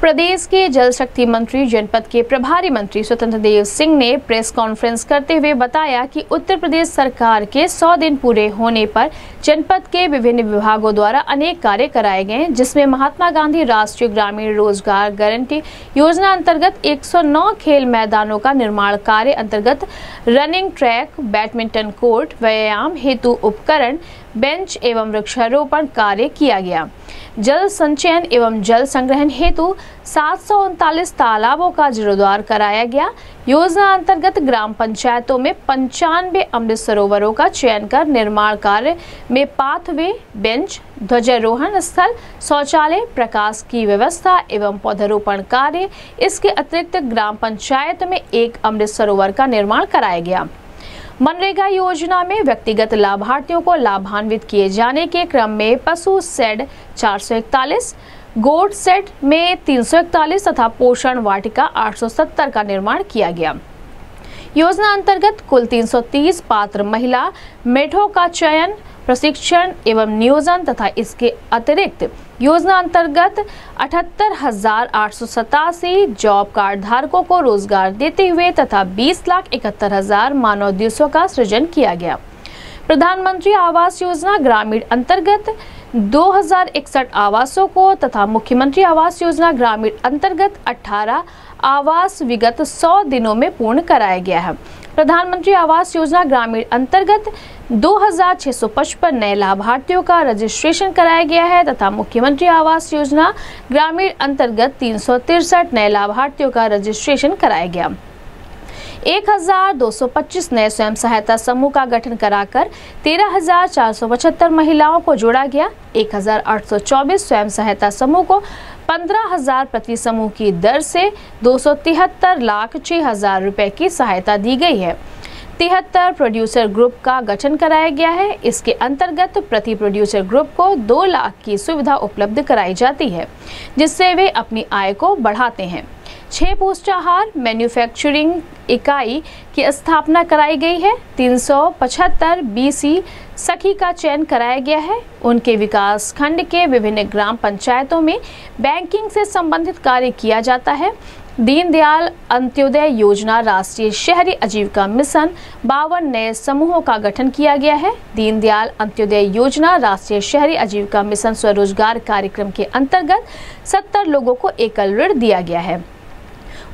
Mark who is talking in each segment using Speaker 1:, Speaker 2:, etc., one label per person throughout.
Speaker 1: प्रदेश के जल शक्ति मंत्री, जनपद के प्रभारी मंत्री स्वतंत्र देव सिंह ने प्रेस कॉन्फ्रेंस करते हुए बताया कि उत्तर प्रदेश सरकार के 100 दिन पूरे होने पर जनपद के विभिन्न विभागों द्वारा अनेक कार्य कराए गए जिसमें महात्मा गांधी राष्ट्रीय ग्रामीण रोज़गार गारंटी योजना अंतर्गत 109 खेल मैदानों का निर्माण कार्य अंतर्गत रनिंग ट्रैक, बैडमिंटन कोर्ट, व्यायाम हेतु उपकरण बेंच एवं वृक्षारोपण कार्य किया गया। जल संचयन एवं जल संग्रहण हेतु सात सौ उनतालीस तालाबों का जीर्णोद्वार कराया गया। योजना अंतर्गत ग्राम पंचायतों में पंचानवे अमृत सरोवरों का चयन कर निर्माण कार्य में पाथवे बेंच, ध्वजारोहण स्थल, शौचालय, प्रकाश की व्यवस्था एवं पौधारोपण कार्य, इसके अतिरिक्त ग्राम पंचायत में एक अमृत सरोवर का निर्माण कराया गया। मनरेगा योजना में व्यक्तिगत लाभार्थियों को लाभान्वित किए जाने के क्रम में पशु सेड 441, गोट सेट में 341 तथा पोषण वाटिका 870 का निर्माण किया गया। योजना अंतर्गत कुल 330 पात्र महिला मेढों का चयन प्रशिक्षण एवं नियोजन तथा इसके अतिरिक्त योजना अंतर्गत अठहत्तर हज़ार आठ जॉब कार्ड धारकों को रोज़गार देते हुए तथा बीस लाख इकहत्तर हज़ार मानव दिवसों का सृजन किया गया। प्रधानमंत्री आवास योजना ग्रामीण अंतर्गत दो हज़ार इकसठ आवासों को तथा मुख्यमंत्री आवास योजना ग्रामीण अंतर्गत 18 आवास विगत 100 दिनों में पूर्ण कराया गया है। प्रधानमंत्री आवास योजना ग्रामीण अंतर्गत दो नए लाभार्थियों का रजिस्ट्रेशन कराया गया है तथा मुख्यमंत्री आवास योजना ग्रामीण अंतर्गत तीन नए लाभार्थियों का रजिस्ट्रेशन कराया गया। 1225 नए स्वयं सहायता समूह का गठन कराकर 13,475 महिलाओं को जोड़ा गया। 1,824 स्वयं सहायता समूह को 15,000 प्रति समूह की दर से दो सौ तिहत्तर लाख छह हज़ार रुपए की सहायता दी गई है। तिहत्तर प्रोड्यूसर ग्रुप का गठन कराया गया है। इसके अंतर्गत प्रति प्रोड्यूसर ग्रुप को दो लाख की सुविधा उपलब्ध कराई जाती है जिससे वे अपनी आय को बढ़ाते हैं। छह पोस्टाहार मैन्युफैक्चरिंग इकाई की स्थापना कराई गई है। तीन 375 बीसी सखी का चयन कराया गया है। उनके विकास खंड के विभिन्न ग्राम पंचायतों में बैंकिंग से संबंधित कार्य किया जाता है। दीनदयाल अंत्योदय योजना राष्ट्रीय शहरी आजीविका मिशन बावन नए समूहों का गठन किया गया है। दीनदयाल अंत्योदय योजना राष्ट्रीय शहरी आजीविका मिशन स्वरोजगार कार्यक्रम के अंतर्गत 70 लोगों को एकल ऋण दिया गया है।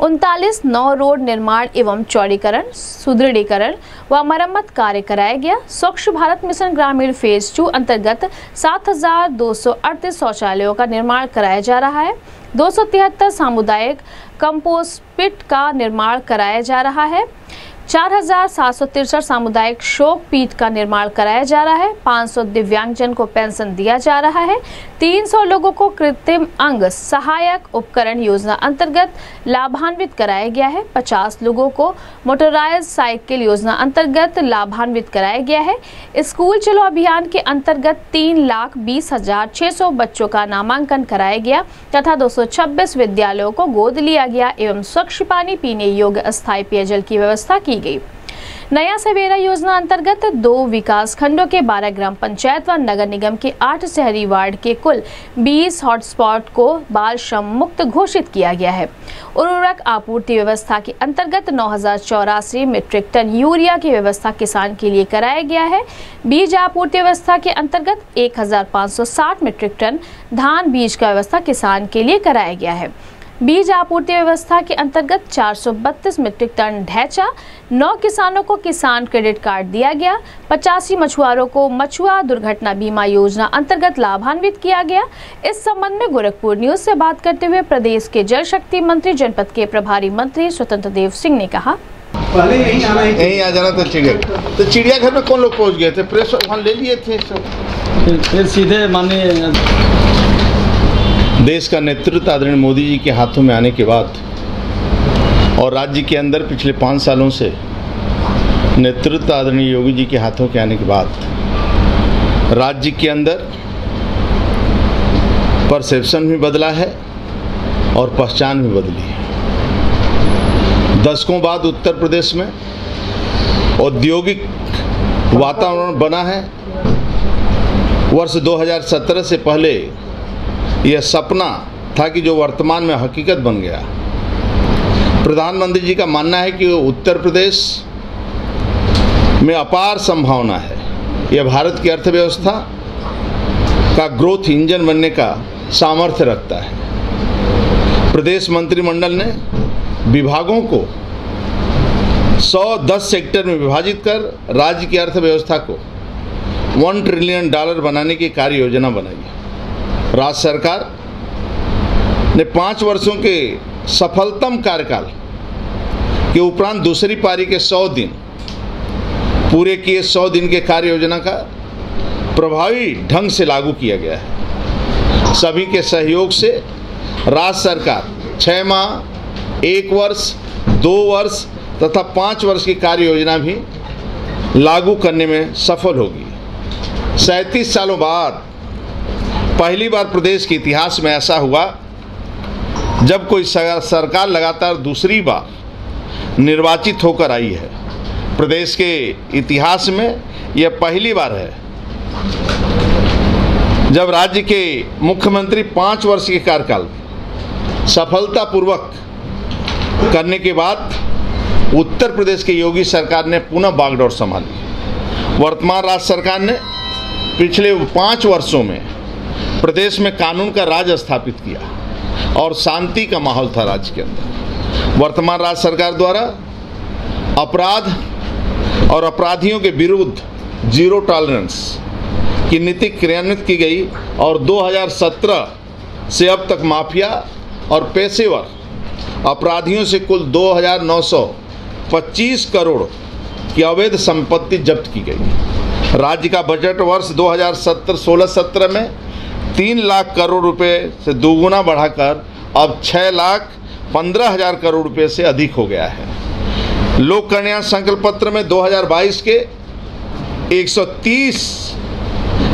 Speaker 1: उनतालीस नौ रोड निर्माण एवं चौड़ीकरण, सुदृढ़ीकरण व मरम्मत कार्य कराया गया। Swachh Bharat Mission Grameen phase two अंतर्गत सात हज़ार दो सौ अड़तीस शौचालयों का निर्माण कराया जा रहा है। दो सौ तिहत्तर सामुदायिक कंपोस्ट पिट का निर्माण कराया जा रहा है। चार सामुदायिक शोक पीठ का निर्माण कराया जा रहा है। 500 दिव्यांगजन को पेंशन दिया जा रहा है। 300 लोगों को कृत्रिम अंग सहायक उपकरण योजना अंतर्गत लाभान्वित कराया गया है। 50 लोगों को मोटराइज साइकिल योजना अंतर्गत लाभान्वित कराया गया है। स्कूल चलो अभियान के अंतर्गत तीन लाख बीस हज़ार छह सौ बच्चों का नामांकन कराया गया तथा दो सौ छब्बीस विद्यालयों को गोद लिया गया एवं स्वच्छ पानी पीने योग्य अस्थायी पेयजल की व्यवस्था की की गई। नया सवेरा योजना अंतर्गत दो विकास खंडों के 12 ग्राम पंचायत व नगर निगम के 8 शहरी वार्ड के कुल 20 हॉटस्पॉट को बाल श्रम मुक्त घोषित किया गया है। उर्वरक आपूर्ति व्यवस्था के अंतर्गत नौ हज़ार चौरासी मीट्रिक टन यूरिया की व्यवस्था किसान के लिए कराया गया है। बीज आपूर्ति व्यवस्था के अंतर्गत 1560 मीट्रिक टन धान बीज का व्यवस्था किसान के लिए कराया गया है। बीज आपूर्ति व्यवस्था के अंतर्गत 432 मीट्रिक टन ढैचा नौ किसानों को किसान क्रेडिट कार्ड दिया गया पचासी मछुआरों को मछुआ दुर्घटना बीमा योजना अंतर्गत लाभान्वित किया गया। इस संबंध में गोरखपुर न्यूज़ से बात करते हुए प्रदेश के जल शक्ति मंत्री जनपद के प्रभारी मंत्री स्वतंत्र देव सिंह ने कहा।
Speaker 2: पहले यही आना यही आ जाना था चिड़िया तो चिड़ियाघर में कौन लोग पहुँच गए थे? प्रेस वहाँ ले लिए थे सब।
Speaker 3: फिर सीधे माननीय
Speaker 2: देश का नेतृत्व आदरणीय मोदी जी के हाथों में आने के बाद और राज्य के अंदर पिछले पाँच सालों से नेतृत्व आदरणीय योगी जी के हाथों के आने के बाद राज्य के अंदर परसेप्शन भी बदला है और पहचान भी बदली है। दशकों बाद उत्तर प्रदेश में औद्योगिक वातावरण बना है। वर्ष 2017 से पहले यह सपना था कि जो वर्तमान में हकीकत बन गया। प्रधानमंत्री जी का मानना है कि वो उत्तर प्रदेश में अपार संभावना है। यह भारत की अर्थव्यवस्था का ग्रोथ इंजन बनने का सामर्थ्य रखता है। प्रदेश मंत्रिमंडल ने विभागों को 110 सेक्टर में विभाजित कर राज्य की अर्थव्यवस्था को वन ट्रिलियन डॉलर बनाने की कार्य योजना बनाई है। राज्य सरकार ने पाँच वर्षों के सफलतम कार्यकाल के उपरांत दूसरी पारी के 100 दिन पूरे किए 100 दिन के कार्य योजना का प्रभावी ढंग से लागू किया गया है। सभी के सहयोग से राज्य सरकार छः माह, एक वर्ष, दो वर्ष तथा पाँच वर्ष की कार्य योजना भी लागू करने में सफल होगी। सैंतीस सालों बाद पहली बार प्रदेश के इतिहास में ऐसा हुआ, जब कोई सरकार लगातार दूसरी बार निर्वाचित होकर आई है। प्रदेश के इतिहास में यह पहली बार है। जब राज्य के मुख्यमंत्री पाँच वर्ष के कार्यकाल सफलतापूर्वक करने के बाद उत्तर प्रदेश के योगी सरकार ने पुनः बागडोर संभाली। वर्तमान राज्य सरकार ने पिछले पाँच वर्षों में प्रदेश में कानून का राज स्थापित किया और शांति का माहौल था राज्य के अंदर। वर्तमान राज्य सरकार द्वारा अपराध और अपराधियों के विरुद्ध ज़ीरो टॉलरेंस की नीति क्रियान्वित की गई और 2017 से अब तक माफिया और पेशेवर अपराधियों से कुल 2,925 करोड़ की अवैध संपत्ति जब्त की गई। राज्य का बजट वर्ष 2017-16-17 में तीन लाख करोड़ रुपए से दोगुना बढ़ाकर अब छः लाख पंद्रह हज़ार करोड़ रुपए से अधिक हो गया है। लोक कल्याण संकल्प पत्र में 2022 के 130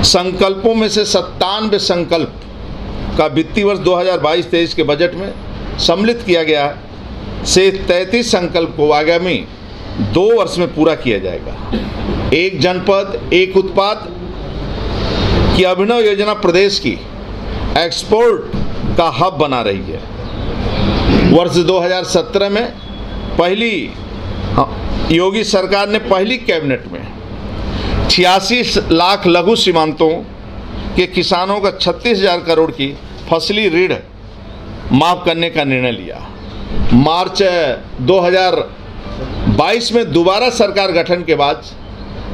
Speaker 2: संकल्पों में से सत्तानवे संकल्प का वित्तीय वर्ष 2022-23 के बजट में सम्मिलित किया गया से 33 संकल्प को आगामी दो वर्ष में पूरा किया जाएगा। एक जनपद, एक उत्पाद की अभिनव योजना प्रदेश की एक्सपोर्ट का हब बना रही है। वर्ष 2017 में पहली योगी सरकार ने पहली कैबिनेट में छियासी लाख लघु सीमांतों के किसानों का छत्तीस हज़ार करोड़ की फसली ऋण माफ़ करने का निर्णय लिया। मार्च 2022 में दोबारा सरकार गठन के बाद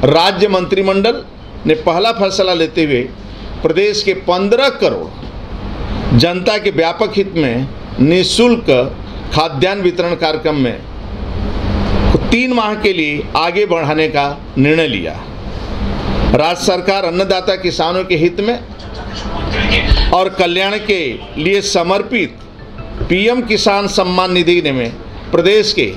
Speaker 2: राज्य मंत्रिमंडल ने पहला फैसला लेते हुए प्रदेश के 15 करोड़ जनता के व्यापक हित में निशुल्क खाद्यान्न वितरण कार्यक्रम में तीन माह के लिए आगे बढ़ाने का निर्णय लिया। राज्य सरकार अन्नदाता किसानों के हित में और कल्याण के लिए समर्पित पीएम किसान सम्मान निधि में प्रदेश के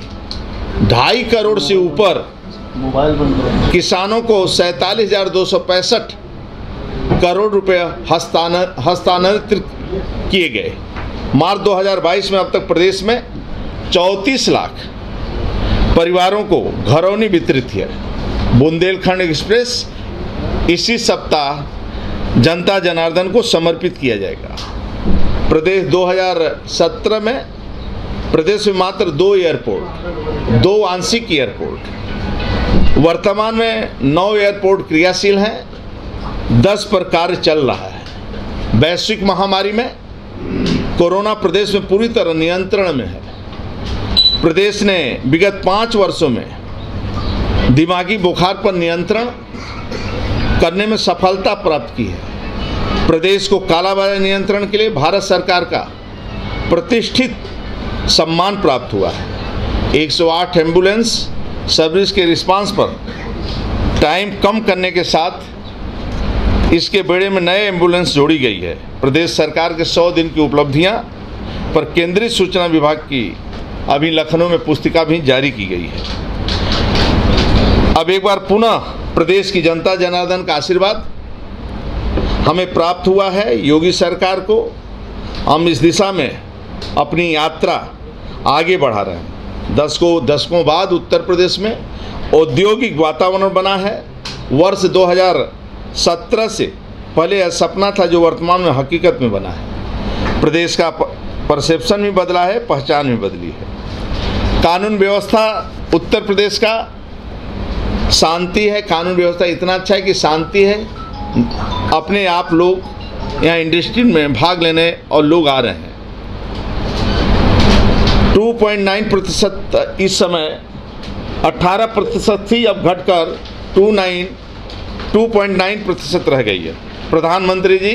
Speaker 2: ढाई करोड़ से ऊपर किसानों को सैतालीस हज़ार दो सौ पैंसठ करोड़ रुपए हस्तांतर हस्तांतरित किए गए। मार्च 2022 में अब तक प्रदेश में 34 लाख परिवारों को घरौनी वितरित किया। बुंदेलखंड एक्सप्रेस इसी सप्ताह जनता जनार्दन को समर्पित किया जाएगा। प्रदेश 2017 में प्रदेश में मात्र दो एयरपोर्ट, दो आंशिक एयरपोर्ट वर्तमान में नौ एयरपोर्ट क्रियाशील हैं, दस पर कार्य चल रहा है। वैश्विक महामारी में कोरोना प्रदेश में पूरी तरह नियंत्रण में है। प्रदेश ने विगत पाँच वर्षों में दिमागी बुखार पर नियंत्रण करने में सफलता प्राप्त की है। प्रदेश को कालाबाजारी नियंत्रण के लिए भारत सरकार का प्रतिष्ठित सम्मान प्राप्त हुआ है। 108 एंबुलेंस सर्विस के रिस्पांस पर टाइम कम करने के साथ इसके बेड़े में नए एंबुलेंस जोड़ी गई है। प्रदेश सरकार के 100 दिन की उपलब्धियाँ पर केंद्रीय सूचना विभाग की अभी लखनऊ में पुस्तिका भी जारी की गई है। अब एक बार पुनः प्रदेश की जनता जनार्दन का आशीर्वाद हमें प्राप्त हुआ है योगी सरकार को। हम इस दिशा में अपनी यात्रा आगे बढ़ा रहे हैं। दशकों दशकों बाद उत्तर प्रदेश में औद्योगिक वातावरण बना है। वर्ष 2017 से पहले यह सपना था जो वर्तमान में हकीकत में बना है। प्रदेश का परसेप्शन भी बदला है, पहचान भी बदली है। कानून व्यवस्था उत्तर प्रदेश का शांति है। कानून व्यवस्था इतना अच्छा है कि शांति है। अपने आप लोग यहाँ इंडस्ट्री में भाग लेने और लोग आ रहे हैं। 2.9 प्रतिशत इस समय 18 प्रतिशत थी, अब घटकर 29 2.9 प्रतिशत रह गई है। प्रधानमंत्री जी,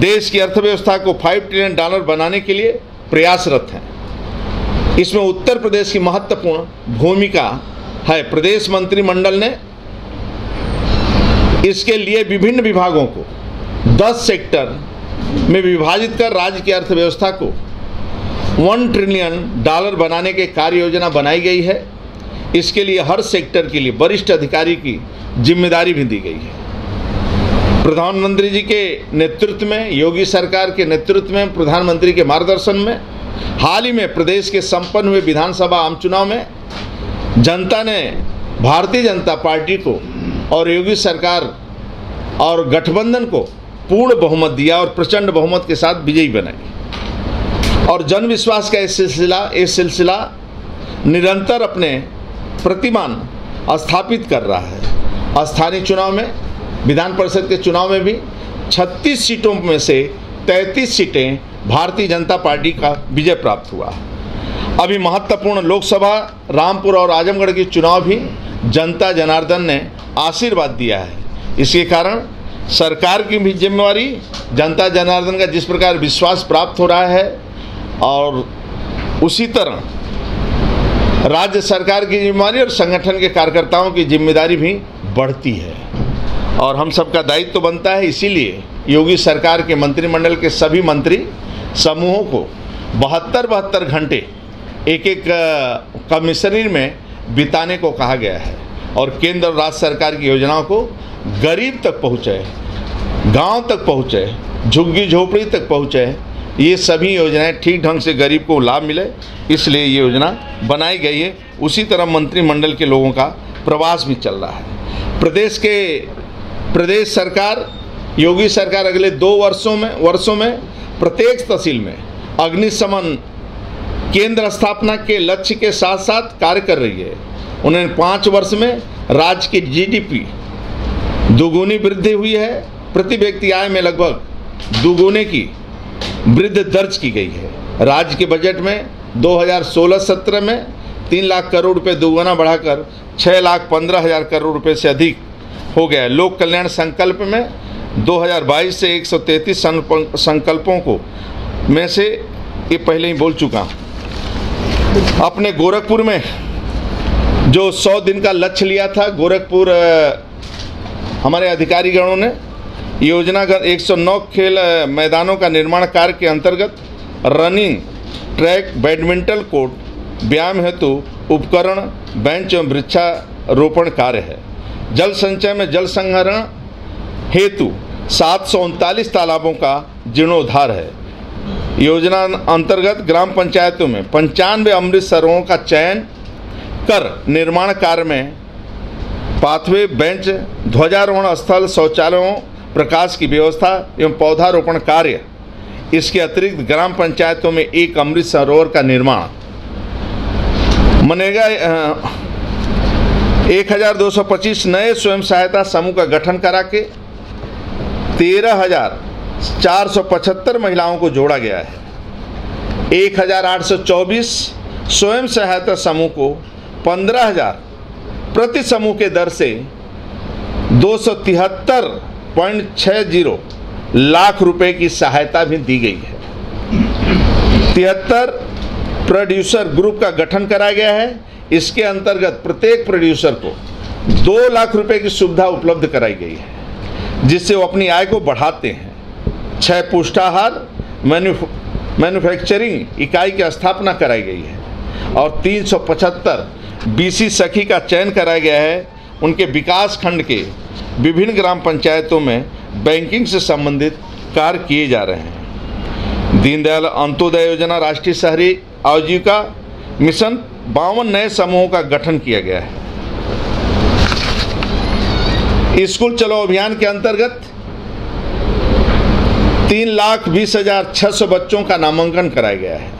Speaker 2: देश की अर्थव्यवस्था को 5 ट्रिलियन डॉलर बनाने के लिए प्रयासरत हैं। इसमें उत्तर प्रदेश की महत्वपूर्ण भूमिका है। प्रदेश मंत्रिमंडल ने इसके लिए विभिन्न विभागों को 10 सेक्टर में विभाजित कर राज्य की अर्थव्यवस्था को वन ट्रिलियन डॉलर बनाने के कार्य योजना बनाई गई है। इसके लिए हर सेक्टर के लिए वरिष्ठ अधिकारी की ज़िम्मेदारी भी दी गई है। प्रधानमंत्री जी के नेतृत्व में, योगी सरकार के नेतृत्व में, प्रधानमंत्री के मार्गदर्शन में, हाल ही में प्रदेश के संपन्न हुए विधानसभा आम चुनाव में जनता ने, भारतीय जनता पार्टी को और योगी सरकार और गठबंधन को पूर्ण बहुमत दिया और प्रचंड बहुमत के साथ विजयी बनाई। और जन विश्वास का ये सिलसिला ये सिलसिला निरंतर अपने प्रतिमान स्थापित कर रहा है। स्थानीय चुनाव में, विधान परिषद के चुनाव में भी 36 सीटों में से 33 सीटें भारतीय जनता पार्टी का विजय प्राप्त हुआ। अभी महत्वपूर्ण लोकसभा, रामपुर और आजमगढ़ के चुनाव भी जनता जनार्दन ने आशीर्वाद दिया है। इसके कारण सरकार की भी जिम्मेवारी, जनता जनार्दन का जिस प्रकार विश्वास प्राप्त हो रहा है और उसी तरह राज्य सरकार की ज़िम्मेदारी और संगठन के कार्यकर्ताओं की ज़िम्मेदारी भी बढ़ती है। और हम सबका दायित्व तो बनता है, इसीलिए योगी सरकार के मंत्रिमंडल के सभी मंत्री समूहों को बहत्तर बहत्तर घंटे एक एक कमिश्नरी में बिताने को कहा गया है और केंद्र और राज्य सरकार की योजनाओं को गरीब तक पहुँचे गाँव तक पहुँचे झुग्गी झोपड़ी तक पहुँचे ये सभी योजनाएँ ठीक ढंग से गरीब को लाभ मिले, इसलिए ये योजना बनाई गई है। उसी तरह मंत्रिमंडल के लोगों का प्रवास भी चल रहा है। प्रदेश के, प्रदेश सरकार, योगी सरकार अगले दो वर्षों में वर्षों में प्रत्येक तहसील में अग्निशमन केंद्र स्थापना के लक्ष्य के साथ साथ कार्य कर रही है। उन्होंने पाँच वर्ष में राज्य की जीडीपी दोगुनी वृद्धि हुई है। प्रति व्यक्ति आय में लगभग दोगुने की वृद्धि दर्ज की गई है। राज्य के बजट में 2016-17 में तीन लाख करोड़ रुपये दोगुना बढ़ाकर छः लाख पंद्रह हज़ार करोड़ रुपये से अधिक हो गया लोक कल्याण संकल्प में 2022 से 133 संकल्पों को में से ये पहले ही बोल चुका अपने गोरखपुर में जो 100 दिन का लक्ष्य लिया था, गोरखपुर हमारे अधिकारीगणों ने योजनागत 109 खेल मैदानों का निर्माण कार्य के अंतर्गत रनिंग, ट्रैक, बैडमिंटन कोर्ट, व्यायाम हेतु उपकरण, बेंच एवं वृक्षारोपण कार्य है। जल संचय में जल संग्रहण हेतु सात सौ उनतालीस तालाबों का जीर्णोद्धार है। योजना अंतर्गत ग्राम पंचायतों में पंचानवे अमृत सरोवरों का चयन कर निर्माण कार्य में पाथवे, बेंच, ध्वजारोहण स्थल, शौचालयों प्रकाश की व्यवस्था एवं पौधारोपण कार्य, इसके अतिरिक्त ग्राम पंचायतों में एक अमृत सरोवर का निर्माण। मनेगा एक हज़ार दो सौ पच्चीस नए स्वयं सहायता समूह का गठन करा के तेरह हज़ार चार सौ पचहत्तर महिलाओं को जोड़ा गया है। एक हज़ार आठ सौ चौबीस स्वयं सहायता समूह को पंद्रह हज़ार प्रति समूह के दर से दो सौ तिहत्तर पॉइंट छः ज़ीरो लाख रुपए की सहायता भी दी गई है। तिहत्तर प्रोड्यूसर ग्रुप का गठन कराया गया है। इसके अंतर्गत प्रत्येक प्रोड्यूसर को दो लाख रुपए की सुविधा उपलब्ध कराई गई है, जिससे वो अपनी आय को बढ़ाते हैं। छः पुष्टाहार मैन्युफैक्चरिंग इकाई की स्थापना कराई गई है और 375 बीसी सखी का चयन कराया गया है। उनके विकास खंड के विभिन्न ग्राम पंचायतों में बैंकिंग से संबंधित कार्य किए जा रहे हैं। दीनदयाल अंत्योदय योजना राष्ट्रीय शहरी आजीविका मिशन बावन नए समूहों का गठन किया गया है। स्कूल चलो अभियान के अंतर्गत तीन लाख बीस हज़ार छः सौ बच्चों का नामांकन कराया गया है।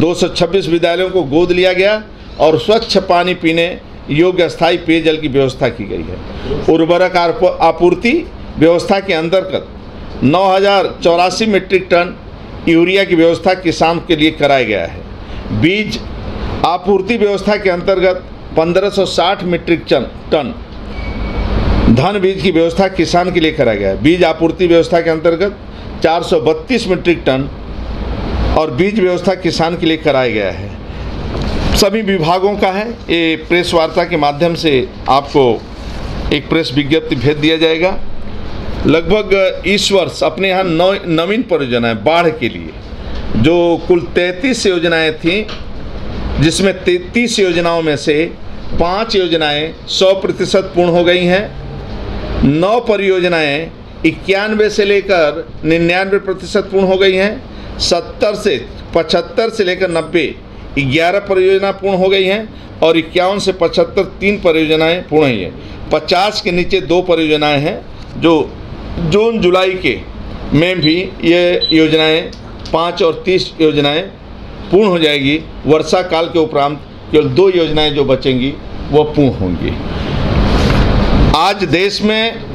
Speaker 2: 226 विद्यालयों को गोद लिया गया और स्वच्छ पानी पीने योग्य स्थायी पेयजल की व्यवस्था की गई है। उर्वरक आपूर्ति व्यवस्था के अंतर्गत नौ हज़ार चौरासी मीट्रिक टन यूरिया की व्यवस्था किसान के लिए कराया गया है। बीज आपूर्ति व्यवस्था के अंतर्गत 1560 मीट्रिक टन टन धन बीज की व्यवस्था किसान के लिए कराया गया है। बीज आपूर्ति व्यवस्था के अंतर्गत 432 मीट्रिक टन और बीज व्यवस्था किसान के लिए कराया गया है। सभी विभागों का है। ये प्रेस वार्ता के माध्यम से आपको एक प्रेस विज्ञप्ति भेज दिया जाएगा। लगभग इस वर्ष अपने यहाँ नौ नवीन परियोजनाएँ बाढ़ के लिए, जो कुल तैंतीस योजनाएँ थीं, जिसमें तैंतीस योजनाओं में से पाँच योजनाएँ सौ प्रतिशत पूर्ण हो गई हैं। नौ परियोजनाएँ इक्यानवे से लेकर निन्यानवे प्रतिशत पूर्ण हो गई हैं। सत्तर से पचहत्तर से लेकर नब्बे ग्यारह परियोजना पूर्ण हो गई हैं और इक्यावन से पचहत्तर तीन परियोजनाएँ पूर्ण हुई हैं। पचास के नीचे दो परियोजनाएँ हैं, जो जून, जुलाई के में भी ये योजनाएँ, पाँच और तीस योजनाएँ पूर्ण हो जाएगी। वर्षा काल के उपरांत केवल दो योजनाएँ जो बचेंगी, वो पूर्ण होंगी। आज देश में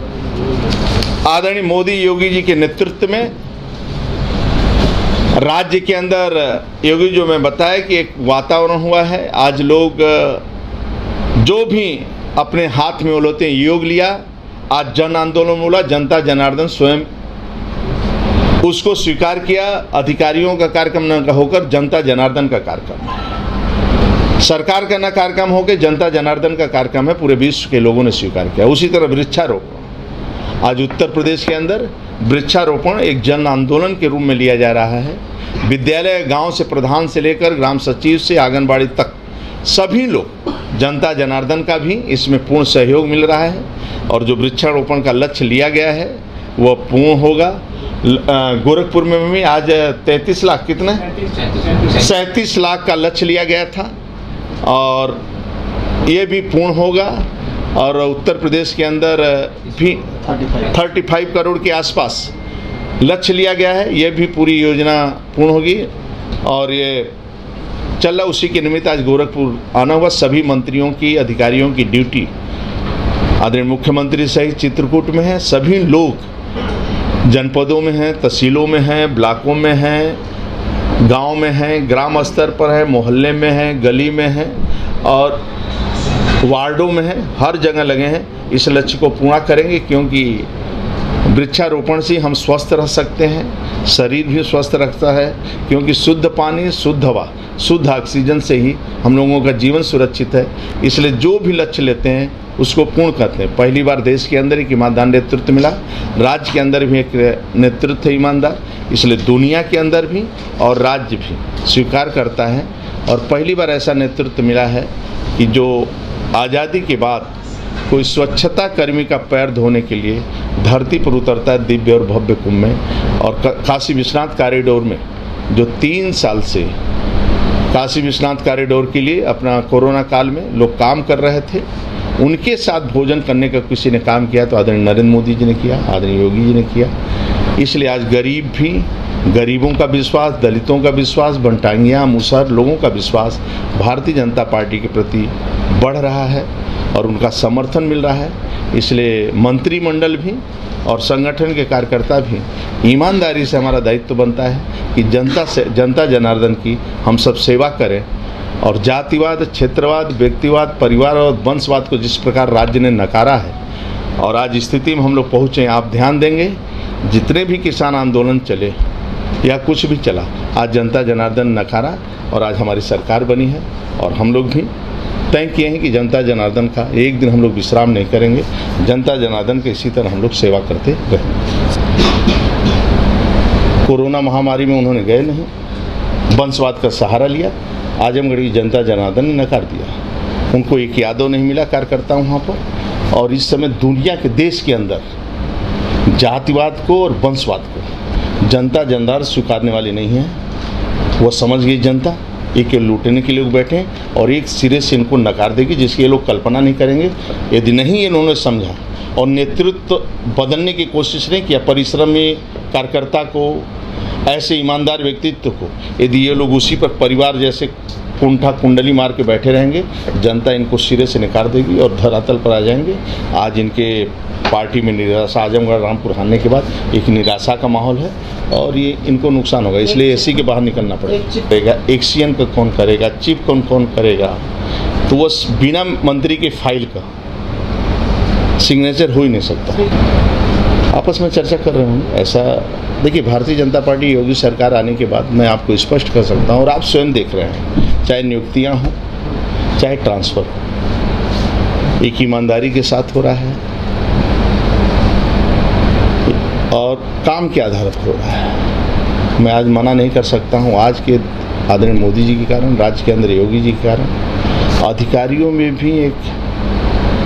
Speaker 2: आदरणीय मोदी योगी जी के नेतृत्व में राज्य के अंदर, योगी जो मैं बताया कि एक वातावरण हुआ है। आज लोग, जो भी अपने हाथ में उलोते हैं योग लिया, आज जन आंदोलन बोला, जनता जनार्दन स्वयं उसको स्वीकार किया, अधिकारियों का कार्यक्रम न होकर जनता जनार्दन का कार्यक्रम। सरकार का न कार्यक्रम होकर जनता जनार्दन का कार्यक्रम है, पूरे विश्व के लोगों ने स्वीकार किया। उसी तरह वृक्षारोपण। आज उत्तर प्रदेश के अंदर वृक्षारोपण एक जन आंदोलन के रूप में लिया जा रहा है। विद्यालय गाँव से प्रधान से लेकर ग्राम सचिव से आंगनबाड़ी तक सभी लोग, जनता जनार्दन का भी इसमें पूर्ण सहयोग मिल रहा है और जो वृक्षारोपण का लक्ष्य लिया गया है वह पूर्ण होगा। गोरखपुर में भी आज तैंतीस लाख कितने? सैंतीस लाख का लक्ष्य लिया गया था और ये भी पूर्ण होगा। और उत्तर प्रदेश के अंदर भी 35 करोड़ के आसपास लक्ष्य लिया गया है। ये भी पूरी योजना पूर्ण होगी और ये चल रहा उसी के निमित्त आज गोरखपुर आना हुआ। सभी मंत्रियों की, अधिकारियों की ड्यूटी आदरणीय मुख्यमंत्री सहित चित्रकूट में है। सभी लोग जनपदों में हैं, तहसीलों में हैं, ब्लॉकों में हैं, गाँव में हैं, ग्राम स्तर पर है, मोहल्ले में हैं, गली में हैं और वार्डों में है, हर जगह लगे हैं। इस लक्ष्य को पूरा करेंगे क्योंकि वृक्षारोपण से हम स्वस्थ रह सकते हैं, शरीर भी स्वस्थ रखता है, क्योंकि शुद्ध पानी, शुद्ध हवा, शुद्ध ऑक्सीजन से ही हम लोगों का जीवन सुरक्षित है। इसलिए जो भी लक्ष्य लेते हैं, उसको पूर्ण करते हैं। पहली बार देश के अंदर एक ईमानदार नेतृत्व मिला, राज्य के अंदर भी एक नेतृत्व है ईमानदार, इसलिए दुनिया के अंदर भी और राज्य भी स्वीकार करता है। और पहली बार ऐसा नेतृत्व मिला है कि जो आज़ादी के बाद कोई स्वच्छता कर्मी का पैर धोने के लिए धरती पर उतरता है दिव्य और भव्य कुंभ में और काशी विश्वनाथ कॉरिडोर में, जो तीन साल से काशी विश्वनाथ कॉरिडोर के लिए अपना कोरोना काल में लोग काम कर रहे थे। उनके साथ भोजन करने का किसी ने काम किया तो आदरणीय नरेंद्र मोदी जी ने किया, आदरणीय योगी जी ने किया। इसलिए आज गरीब भी गरीबों का विश्वास, दलितों का विश्वास बनटांगियाँ मुसहर, लोगों का विश्वास भारतीय जनता पार्टी के प्रति बढ़ रहा है और उनका समर्थन मिल रहा है। इसलिए मंत्रिमंडल भी और संगठन के कार्यकर्ता भी ईमानदारी से हमारा दायित्व तो बनता है कि जनता से, जनता जनार्दन की हम सब सेवा करें और जातिवाद, क्षेत्रवाद, व्यक्तिवाद, परिवार और वंशवाद को जिस प्रकार राज्य ने नकारा है और आज स्थिति में हम लोग पहुँचे आप ध्यान देंगे, जितने भी किसान आंदोलन चले या कुछ भी चला। आज जनता जनार्दन नकारा और आज हमारी सरकार बनी है और हम लोग भी तय किए हैं कि जनता जनार्दन का एक दिन हम लोग विश्राम नहीं करेंगे। जनता जनार्दन के इसी तरह हम लोग सेवा करते रहेंगे कोरोना महामारी में उन्होंने गए नहीं, वंशवाद का सहारा लिया। आजमगढ़ की जनता जनार्दन ने नकार दिया। उनको एक यादव नहीं मिला कार्यकर्ता वहाँ पर। और इस समय दुनिया के देश के अंदर जातिवाद को और वंशवाद को जनता जनदार स्वीकारने वाली नहीं है। वो समझ गई जनता, एक ये लूटने के लिए बैठे हैं और एक सिरे से इनको नकार देगी, जिसकी ये लोग कल्पना नहीं करेंगे। यदि नहीं, इन्होंने समझा और नेतृत्व बदलने की कोशिश नहीं किया में कार्यकर्ता को, ऐसे ईमानदार व्यक्तित्व को, यदि ये लोग उसी पर परिवार जैसे कुंठा कुंडली मार के बैठे रहेंगे। जनता इनको सिरे से निकाल देगी और धरातल पर आ जाएँगे। आज इनके पार्टी में निराशा आजमगढ़ रामपुर हारने के बाद एक निराशा का माहौल है और ये इनको नुकसान होगा इसलिए एसी के बाहर निकलना पड़ेगा। एक्सीएन का कौन करेगा? चिप कौन कौन करेगा? तो वो बिना मंत्री के फ़ाइल का सिग्नेचर हो ही नहीं सकता। आपस में चर्चा कर रहे हूँ ऐसा देखिए भारतीय जनता पार्टी योगी सरकार आने के बाद मैं आपको स्पष्ट कर सकता हूँ और आप स्वयं देख रहे हैं। चाहे नियुक्तियाँ हों, चाहे ट्रांसफ़र हो, एक ईमानदारी के साथ हो रहा है और काम के आधार पर हो रहा है। मैं आज मना नहीं कर सकता हूँ, आज के आदरणीय मोदी जी के कारण, राज्य के अंदर योगी जी के कारण। अधिकारियों में भी एक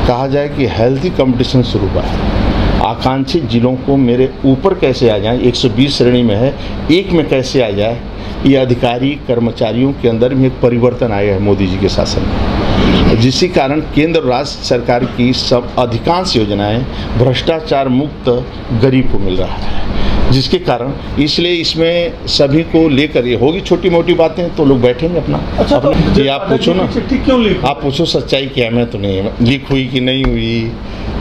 Speaker 2: कहा जाए कि हेल्थी कंपटीशन शुरू हुआ है। आकांक्षित जिलों को मेरे ऊपर कैसे आ जाए? 120 श्रेणी में है। एक में कैसे आ जाए? ये अधिकारी कर्मचारियों के अंदर भी एक परिवर्तन आया है मोदी जी के शासन में। जिसके कारण केंद्र राज्य सरकार की सब अधिकांश योजनाएँ भ्रष्टाचार मुक्त गरीब को मिल रहा है। जिसके कारण इसलिए इसमें सभी को लेकर ये होगी छोटी मोटी बातें तो लोग बैठेंगे अपना।
Speaker 3: अच्छा तो
Speaker 2: अपना- ये आप पूछो ना।
Speaker 3: क्यों
Speaker 2: आप पूछो सच्चाई क्या मैं तो नहीं लीक हुई कि नहीं हुई?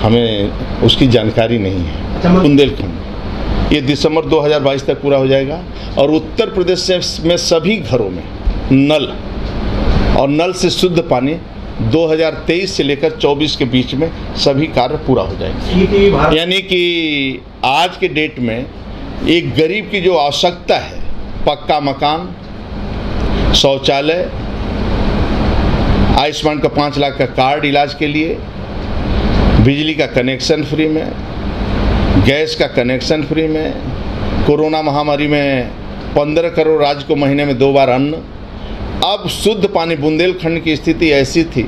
Speaker 2: हमें उसकी जानकारी नहीं
Speaker 3: अच्छा,
Speaker 2: है बुंदेलखंड। ये दिसंबर 2022 तक पूरा हो जाएगा और उत्तर प्रदेश से में सभी घरों में नल और नल से शुद्ध पानी 2023 से लेकर 24 के बीच में सभी कार्य पूरा हो जाएँगे। यानी कि आज के डेट में एक गरीब की जो आवश्यकता है पक्का मकान शौचालय आयुष्मान का पाँच लाख का कार्ड इलाज के लिए बिजली का कनेक्शन फ्री में, गैस का कनेक्शन फ्री में, कोरोना महामारी में पंद्रह करोड़ राज्य को महीने में दो बार अन्न। अब शुद्ध पानी बुंदेलखंड की स्थिति ऐसी थी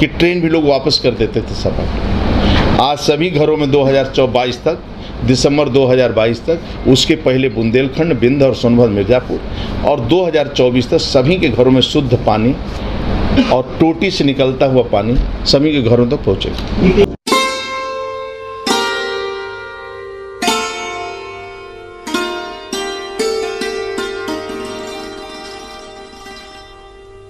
Speaker 2: कि ट्रेन भी लोग वापस कर देते थे सफ़र। आज सभी घरों में 2022 तक, दिसंबर 2022 तक, उसके पहले बुंदेलखंड, बिंद और सोनभद्र, मिर्ज़ापुर, और 2024 तक सभी के घरों में शुद्ध पानी और टोटी से निकलता हुआ पानी सभी के घरों तक
Speaker 3: तो पहुँचेगा